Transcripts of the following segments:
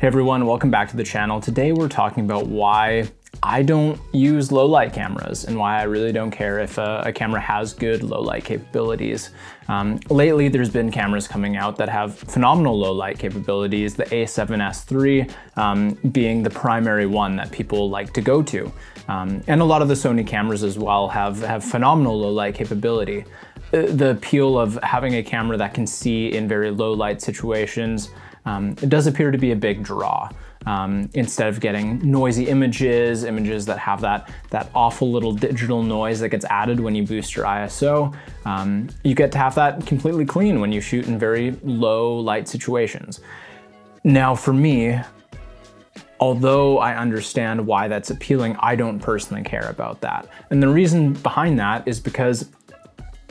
Hey everyone, welcome back to the channel. Today we're talking about why I don't use low light cameras and why I really don't care if a, a camera has good low light capabilities. Um, lately, there's been cameras coming out that have phenomenal low light capabilities, the a7S III um, being the primary one that people like to go to. Um, and a lot of the Sony cameras as well have, have phenomenal low light capability. The appeal of having a camera that can see in very low light situations um, it does appear to be a big draw. Um, instead of getting noisy images, images that have that, that awful little digital noise that gets added when you boost your ISO, um, you get to have that completely clean when you shoot in very low light situations. Now for me, although I understand why that's appealing, I don't personally care about that. And the reason behind that is because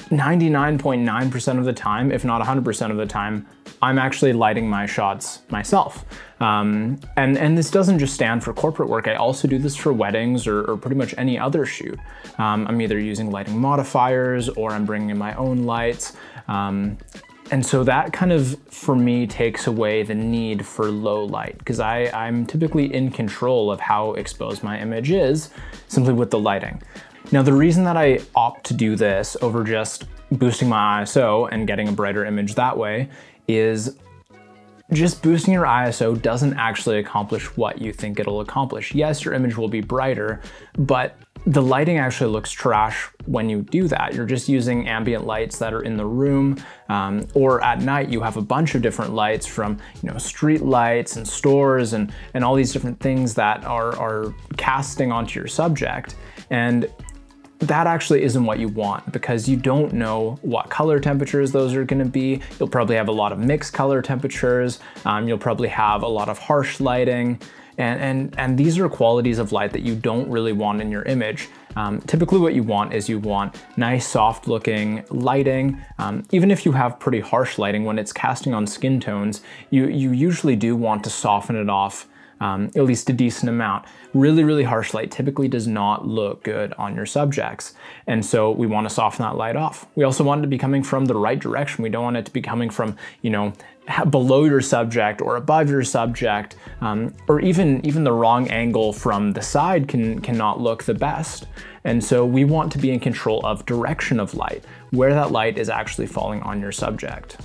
99.9% of the time, if not 100% of the time, I'm actually lighting my shots myself. Um, and, and this doesn't just stand for corporate work. I also do this for weddings or, or pretty much any other shoot. Um, I'm either using lighting modifiers or I'm bringing in my own lights. Um, and so that kind of, for me, takes away the need for low light because I'm typically in control of how exposed my image is simply with the lighting. Now the reason that I opt to do this over just boosting my ISO and getting a brighter image that way is just boosting your ISO doesn't actually accomplish what you think it'll accomplish. Yes, your image will be brighter, but the lighting actually looks trash when you do that. You're just using ambient lights that are in the room, um, or at night you have a bunch of different lights from you know street lights and stores and, and all these different things that are, are casting onto your subject. And that actually isn't what you want because you don't know what color temperatures those are gonna be. You'll probably have a lot of mixed color temperatures. Um, you'll probably have a lot of harsh lighting. And, and, and these are qualities of light that you don't really want in your image. Um, typically what you want is you want nice soft looking lighting. Um, even if you have pretty harsh lighting, when it's casting on skin tones, you, you usually do want to soften it off um, at least a decent amount. Really, really harsh light typically does not look good on your subjects. And so we want to soften that light off. We also want it to be coming from the right direction. We don't want it to be coming from, you know, below your subject or above your subject, um, or even, even the wrong angle from the side can, cannot look the best. And so we want to be in control of direction of light, where that light is actually falling on your subject.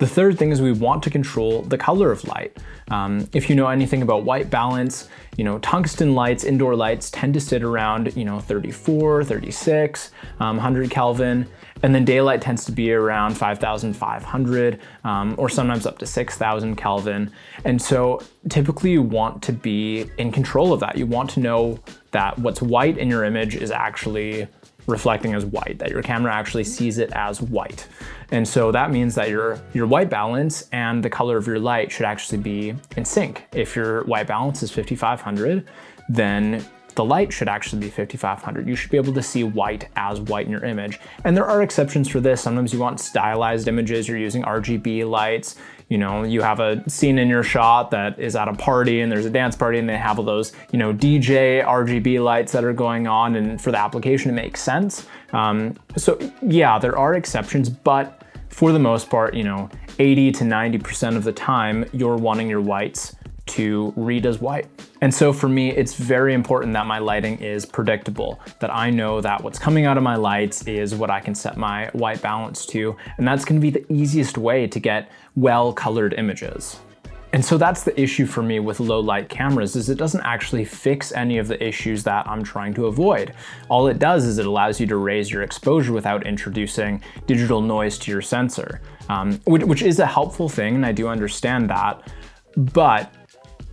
The third thing is we want to control the color of light. Um, if you know anything about white balance, you know, tungsten lights, indoor lights tend to sit around, you know, 34, 36, um, 100 Kelvin, and then daylight tends to be around 5,500 um, or sometimes up to 6,000 Kelvin. And so typically you want to be in control of that. You want to know that what's white in your image is actually reflecting as white, that your camera actually sees it as white. And so that means that your, your white balance and the color of your light should actually be in sync. If your white balance is 5500, then the light should actually be 5500. You should be able to see white as white in your image. And there are exceptions for this. Sometimes you want stylized images, you're using RGB lights. You know, you have a scene in your shot that is at a party and there's a dance party and they have all those, you know, DJ RGB lights that are going on and for the application it makes sense. Um, so yeah, there are exceptions, but for the most part, you know, 80 to 90% of the time, you're wanting your whites to read as white. And so for me, it's very important that my lighting is predictable, that I know that what's coming out of my lights is what I can set my white balance to, and that's gonna be the easiest way to get well-colored images. And so that's the issue for me with low light cameras is it doesn't actually fix any of the issues that I'm trying to avoid. All it does is it allows you to raise your exposure without introducing digital noise to your sensor, um, which, which is a helpful thing, and I do understand that, but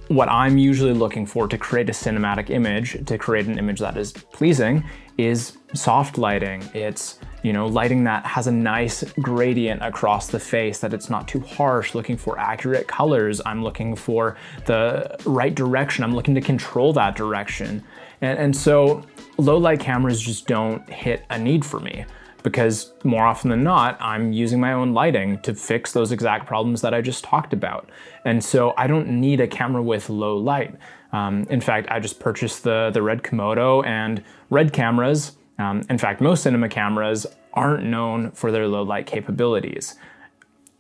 what I'm usually looking for to create a cinematic image, to create an image that is pleasing, is soft lighting. It's, you know, lighting that has a nice gradient across the face, that it's not too harsh, looking for accurate colors. I'm looking for the right direction. I'm looking to control that direction. And, and so low light cameras just don't hit a need for me because more often than not, I'm using my own lighting to fix those exact problems that I just talked about. And so I don't need a camera with low light. Um, in fact, I just purchased the, the Red Komodo and Red cameras. Um, in fact, most cinema cameras aren't known for their low light capabilities.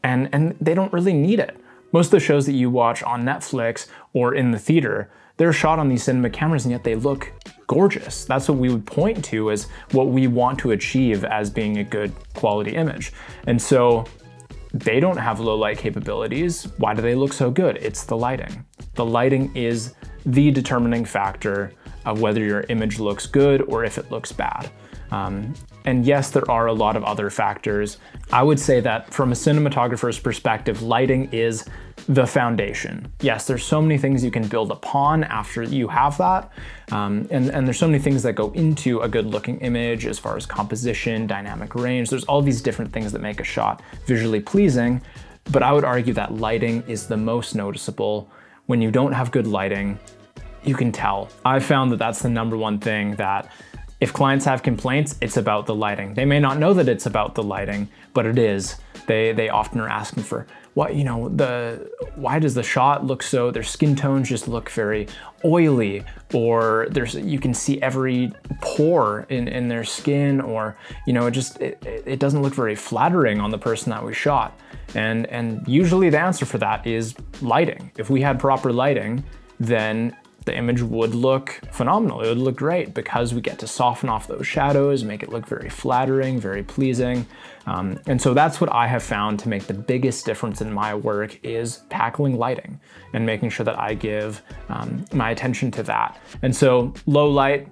And, and they don't really need it Most of the shows that you watch on Netflix or in the theater, they're shot on these cinema cameras and yet they look gorgeous. That's what we would point to as what we want to achieve as being a good quality image. And so they don't have low light capabilities. Why do they look so good? It's the lighting. The lighting is the determining factor of whether your image looks good or if it looks bad. Um, and yes, there are a lot of other factors. I would say that from a cinematographer's perspective, lighting is the foundation. Yes, there's so many things you can build upon after you have that. Um, and, and there's so many things that go into a good looking image as far as composition, dynamic range. There's all these different things that make a shot visually pleasing. But I would argue that lighting is the most noticeable. When you don't have good lighting, you can tell. I've found that that's the number one thing that if clients have complaints, it's about the lighting. They may not know that it's about the lighting, but it is. They, they often are asking for, what, you know, the, why does the shot look so, their skin tones just look very oily, or there's, you can see every pore in, in their skin, or, you know, it just, it, it doesn't look very flattering on the person that we shot. And, and usually the answer for that is lighting. If we had proper lighting, then the image would look phenomenal. It would look great because we get to soften off those shadows, make it look very flattering, very pleasing. Um, and so that's what I have found to make the biggest difference in my work is tackling lighting and making sure that I give um, my attention to that. And so low light,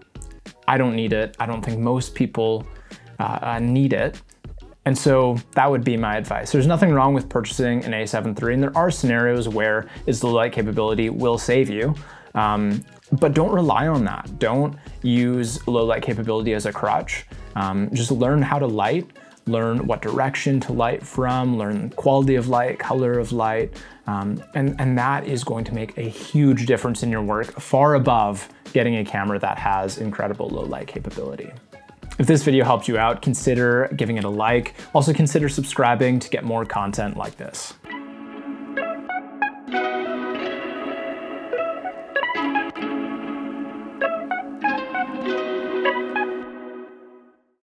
I don't need it. I don't think most people uh, uh, need it. And so that would be my advice. There's nothing wrong with purchasing an A7 III, and there are scenarios where its low light capability will save you. Um, but don't rely on that. Don't use low light capability as a crutch. Um, just learn how to light, learn what direction to light from, learn quality of light, color of light, um, and, and that is going to make a huge difference in your work, far above getting a camera that has incredible low light capability. If this video helped you out, consider giving it a like. Also consider subscribing to get more content like this.